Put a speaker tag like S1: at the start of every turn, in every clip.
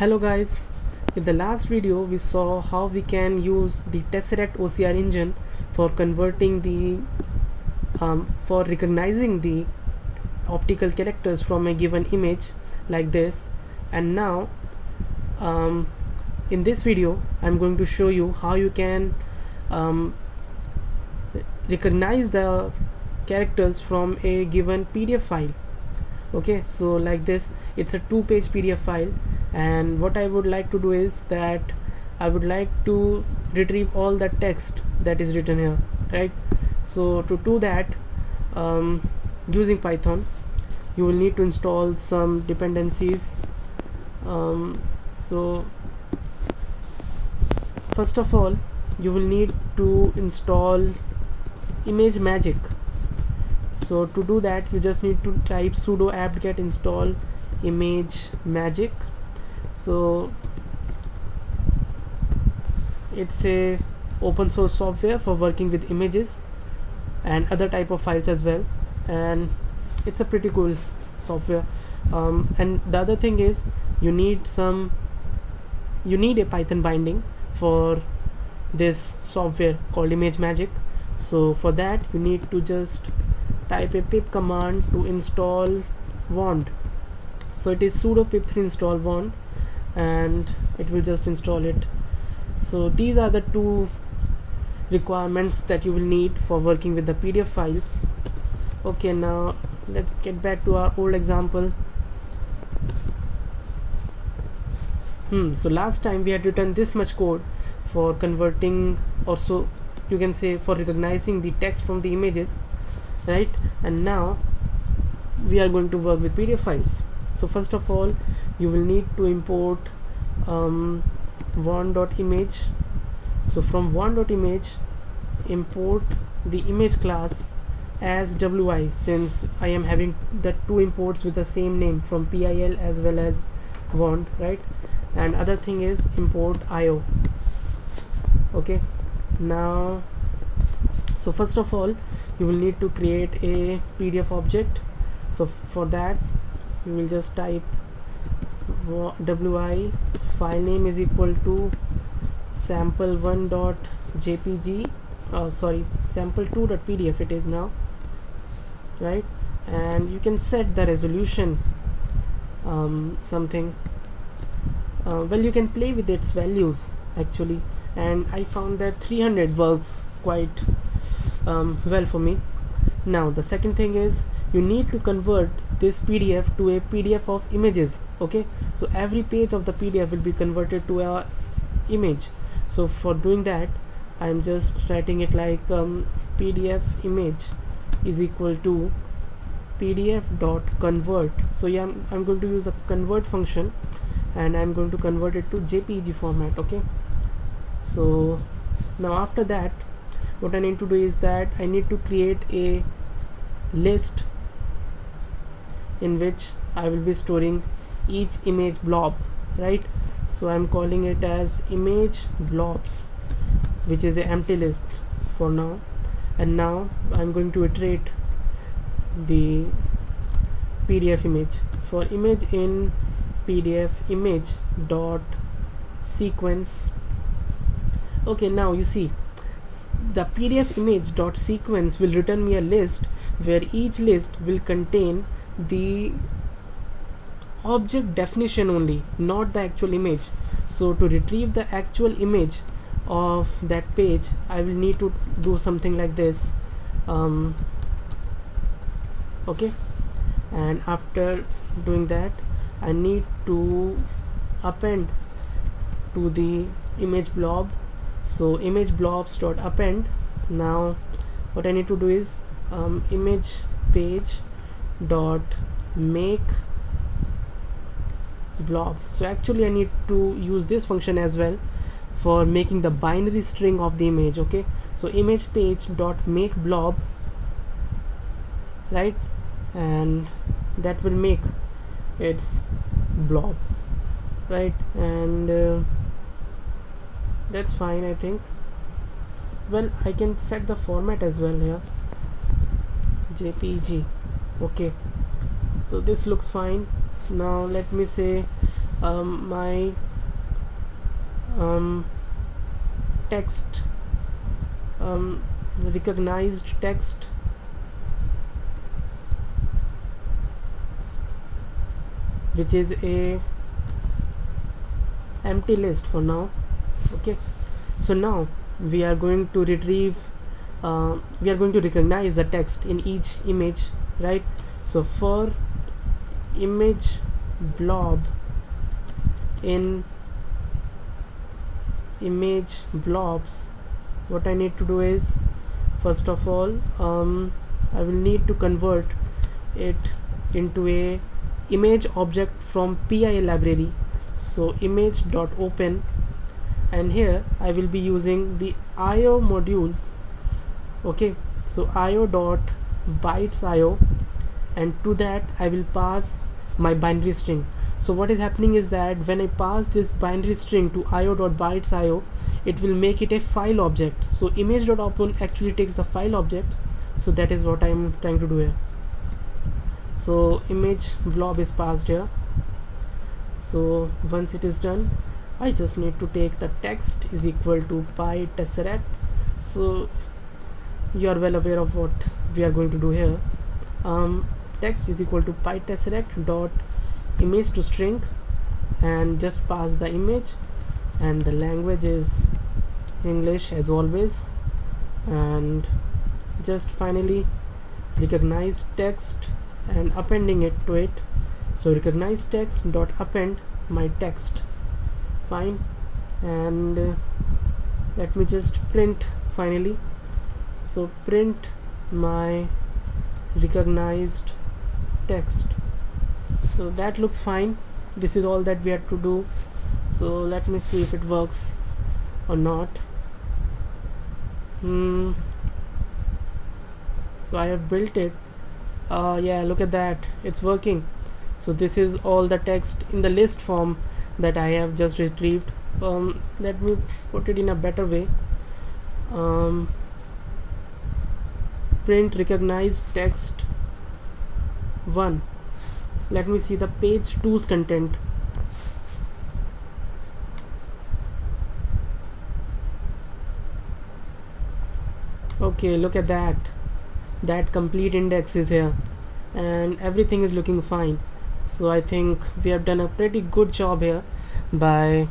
S1: hello guys. In the last video we saw how we can use the tesseract ocr engine for converting the um, for recognizing the optical characters from a given image like this. And now um, in this video I'm going to show you how you can um, recognize the characters from a given PDF file. Okay so like this it's a two page PDF file and what I would like to do is that I would like to retrieve all the text that is written here right? So to do that um, using Python you will need to install some dependencies. Um, so first of all you will need to install ImageMagick so to do that you just need to type sudo apt-get install ImageMagick so it's a open source software for working with images and other type of files as well. And it's a pretty cool software. Um, and the other thing is you need some you need a python binding for this software called ImageMagick so for that you need to just type a pip command to install wand. So it is sudo pip3 install wand and it will just install it. So these are the two requirements that you will need for working with the PDF files. Okay now let's get back to our old example. Hmm so last time we had written this much code for converting or so you can say for recognizing the text from the images right? And now we are going to work with PDF files so first of all you will need to import um, wand.image so from wand.image import the image class as wi since I am having the two imports with the same name from PIL as well as wand right? And other thing is import IO okay? Now so first of all you will need to create a PDF object. So for that you will just type wi file name is equal to sample1 dot jpg oh sorry sample2 dot pdf it is now right? And you can set the resolution um, something. Uh, well you can play with its values actually. And I found that 300 works quite um, well for me. Now the second thing is you need to convert this PDF to a PDF of images okay? So every page of the PDF will be converted to a image. So for doing that I'm just writing it like um, PDF image is equal to pdf dot convert. So yeah I'm, I'm going to use a convert function and I'm going to convert it to JPEG format okay? So now after that what I need to do is that I need to create a list in which I will be storing each image blob right? So I'm calling it as image blobs which is an empty list for now. And now I'm going to iterate the PDF image. For image in PDF image dot sequence. Okay now you see the PDF image dot sequence will return me a list where each list will contain the object definition only not the actual image. So to retrieve the actual image of that page I will need to do something like this. Um, okay? And after doing that I need to append to the image blob. So image blobs dot append. Now what I need to do is um, image page dot make blob. So actually I need to use this function as well for making the binary string of the image okay? So image page dot make blob right? And that will make its blob right? And uh, that's fine I think. Well I can set the format as well here. JPG okay. So this looks fine. Now let me say um, my um, text um, recognized text. Which is a empty list for now. Okay. So now we are going to retrieve uh, we are going to recognize the text in each image right? So for image blob in image blobs what I need to do is first of all um, I will need to convert it into a image object from PIL library. So image dot open and here I will be using the IO modules okay? So IO dot bytes IO and to that I will pass my binary string. So what is happening is that when I pass this binary string to io.bytes io it will make it a file object. So image.open actually takes the file object. So that is what I am trying to do here. So image blob is passed here. So once it is done I just need to take the text is equal to pytesseract so you are well aware of what we are going to do here. Um, text is equal to pytesseract dot image to string and just pass the image. And the language is English as always. And just finally recognize text and appending it to it. So recognize text dot append my text. Fine. And uh, let me just print finally so print my recognized text. So that looks fine. This is all that we had to do. So let me see if it works or not. Hmm. So I have built it. Uh, yeah look at that. It's working. So this is all the text in the list form that I have just retrieved. Um, let me put it in a better way. Um, print recognized text 1 let me see the page 2's content. Okay look at that. That complete index is here and everything is looking fine. So I think we have done a pretty good job here by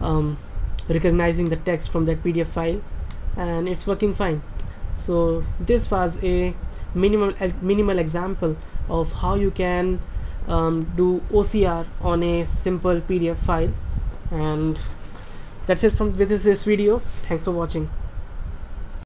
S1: um, recognizing the text from that PDF file and it's working fine so this was a minimal minimal example of how you can um, do OCR on a simple PDF file. And that's it from with this video. Thanks for watching